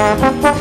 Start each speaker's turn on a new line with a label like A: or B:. A: Música